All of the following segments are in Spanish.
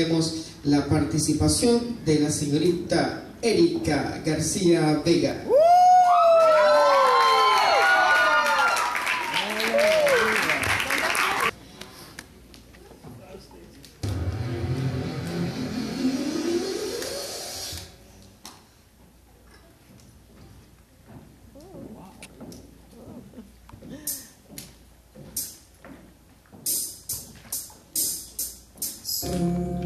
Tenemos la participación de la señorita Erika García Vega. ¡Uh!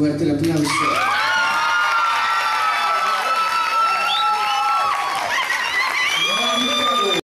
fuerte la primavera.